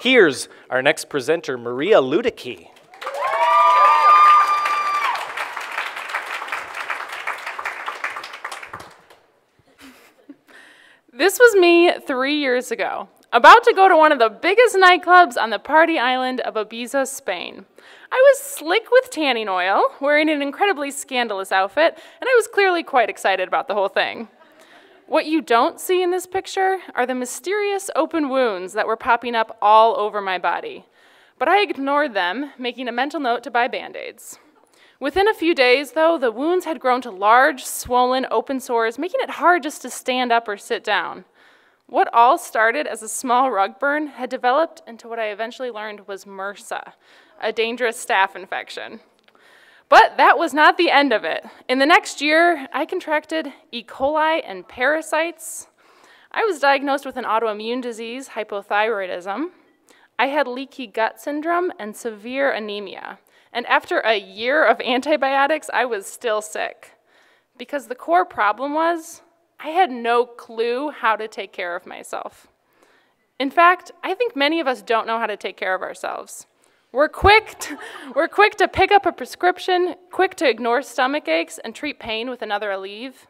Here's our next presenter, Maria Ludeke. This was me three years ago, about to go to one of the biggest nightclubs on the party island of Ibiza, Spain. I was slick with tanning oil, wearing an incredibly scandalous outfit, and I was clearly quite excited about the whole thing. What you don't see in this picture are the mysterious open wounds that were popping up all over my body. But I ignored them, making a mental note to buy band aids. Within a few days, though, the wounds had grown to large, swollen, open sores, making it hard just to stand up or sit down. What all started as a small rug burn had developed into what I eventually learned was MRSA, a dangerous staph infection. But that was not the end of it. In the next year, I contracted E. coli and parasites. I was diagnosed with an autoimmune disease, hypothyroidism. I had leaky gut syndrome and severe anemia. And after a year of antibiotics, I was still sick. Because the core problem was I had no clue how to take care of myself. In fact, I think many of us don't know how to take care of ourselves. We're quick, to, we're quick to pick up a prescription, quick to ignore stomach aches and treat pain with another Aleve.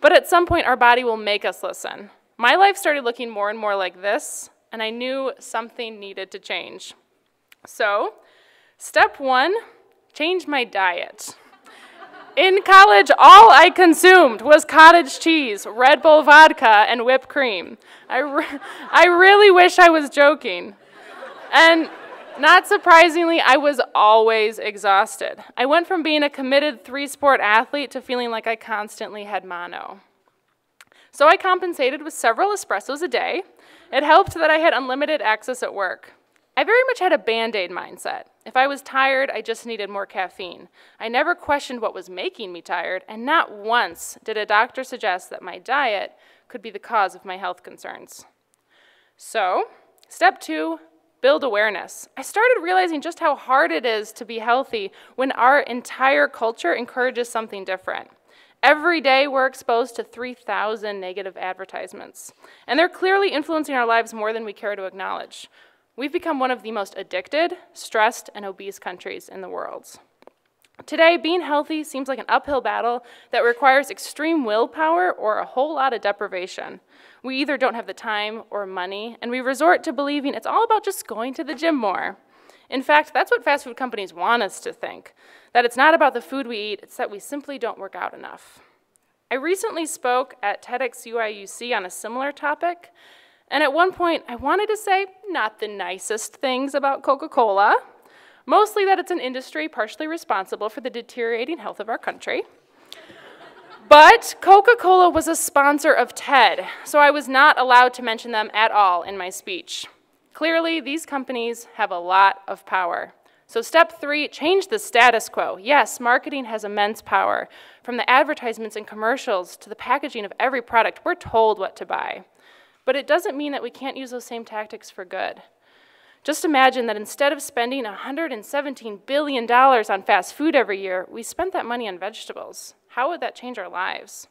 But at some point, our body will make us listen. My life started looking more and more like this, and I knew something needed to change. So, step one change my diet. In college, all I consumed was cottage cheese, Red Bull vodka, and whipped cream. I, re I really wish I was joking. And not surprisingly, I was always exhausted. I went from being a committed three sport athlete to feeling like I constantly had mono. So I compensated with several espressos a day. It helped that I had unlimited access at work. I very much had a band aid mindset. If I was tired, I just needed more caffeine. I never questioned what was making me tired, and not once did a doctor suggest that my diet could be the cause of my health concerns. So, step two build awareness. I started realizing just how hard it is to be healthy when our entire culture encourages something different. Every day we're exposed to 3,000 negative advertisements, and they're clearly influencing our lives more than we care to acknowledge. We've become one of the most addicted, stressed, and obese countries in the world. Today, being healthy seems like an uphill battle that requires extreme willpower or a whole lot of deprivation. We either don't have the time or money, and we resort to believing it's all about just going to the gym more. In fact, that's what fast food companies want us to think that it's not about the food we eat, it's that we simply don't work out enough. I recently spoke at TEDx UIUC on a similar topic, and at one point I wanted to say not the nicest things about Coca Cola, mostly that it's an industry partially responsible for the deteriorating health of our country. But Coca Cola was a sponsor of TED, so I was not allowed to mention them at all in my speech. Clearly, these companies have a lot of power. So, step three change the status quo. Yes, marketing has immense power. From the advertisements and commercials to the packaging of every product, we're told what to buy. But it doesn't mean that we can't use those same tactics for good. Just imagine that instead of spending $117 billion on fast food every year, we spent that money on vegetables. How would that change our lives?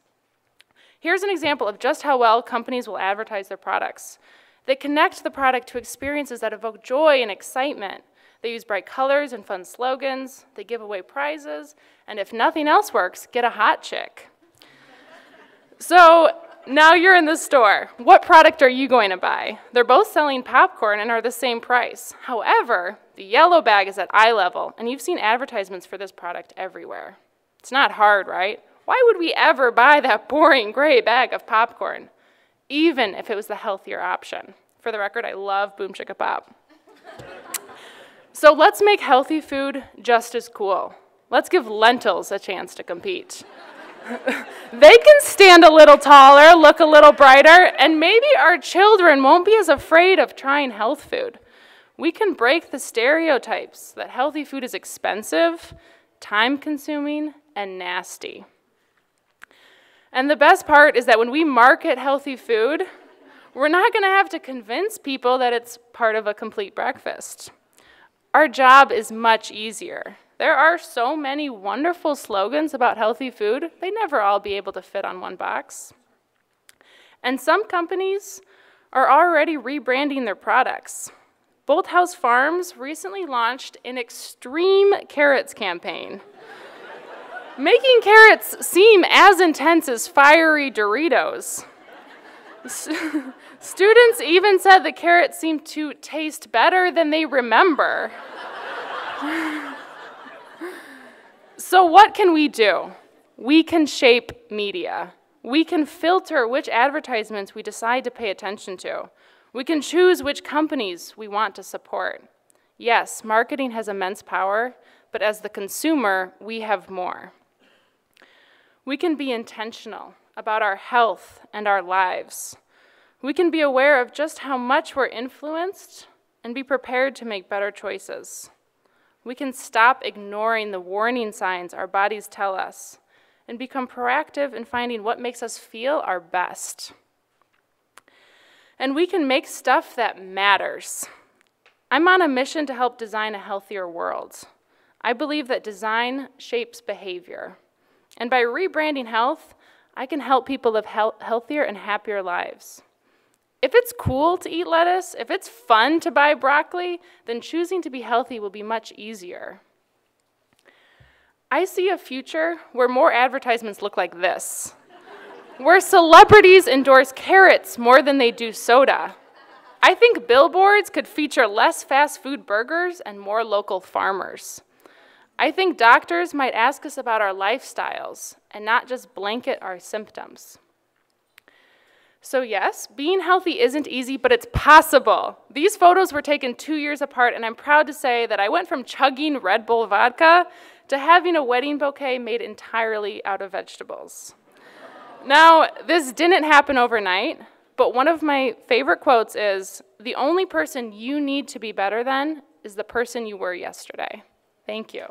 Here's an example of just how well companies will advertise their products. They connect the product to experiences that evoke joy and excitement. They use bright colors and fun slogans. They give away prizes. And if nothing else works, get a hot chick. so now you're in the store. What product are you going to buy? They're both selling popcorn and are the same price. However, the yellow bag is at eye level, and you've seen advertisements for this product everywhere. It's not hard, right? Why would we ever buy that boring gray bag of popcorn, even if it was the healthier option? For the record, I love Boom Chicka Pop. so let's make healthy food just as cool. Let's give lentils a chance to compete they can stand a little taller, look a little brighter, and maybe our children won't be as afraid of trying health food. We can break the stereotypes that healthy food is expensive, time consuming, and nasty. And the best part is that when we market healthy food, we're not going to have to convince people that it's part of a complete breakfast. Our job is much easier. There are so many wonderful slogans about healthy food, they never all be able to fit on one box. And some companies are already rebranding their products. Bolthouse Farms recently launched an extreme carrots campaign, making carrots seem as intense as fiery Doritos. Students even said the carrots seemed to taste better than they remember. so, what can we do? We can shape media. We can filter which advertisements we decide to pay attention to. We can choose which companies we want to support. Yes, marketing has immense power, but as the consumer, we have more. We can be intentional about our health and our lives. We can be aware of just how much we're influenced and be prepared to make better choices. We can stop ignoring the warning signs our bodies tell us and become proactive in finding what makes us feel our best. And we can make stuff that matters. I'm on a mission to help design a healthier world. I believe that design shapes behavior. And by rebranding health, I can help people live healthier and happier lives. If it's cool to eat lettuce, if it's fun to buy broccoli, then choosing to be healthy will be much easier. I see a future where more advertisements look like this, where celebrities endorse carrots more than they do soda. I think billboards could feature less fast food burgers and more local farmers. I think doctors might ask us about our lifestyles and not just blanket our symptoms. So, yes, being healthy isn't easy, but it's possible. These photos were taken two years apart, and I'm proud to say that I went from chugging Red Bull vodka to having a wedding bouquet made entirely out of vegetables. now, this didn't happen overnight, but one of my favorite quotes is The only person you need to be better than is the person you were yesterday. Thank you.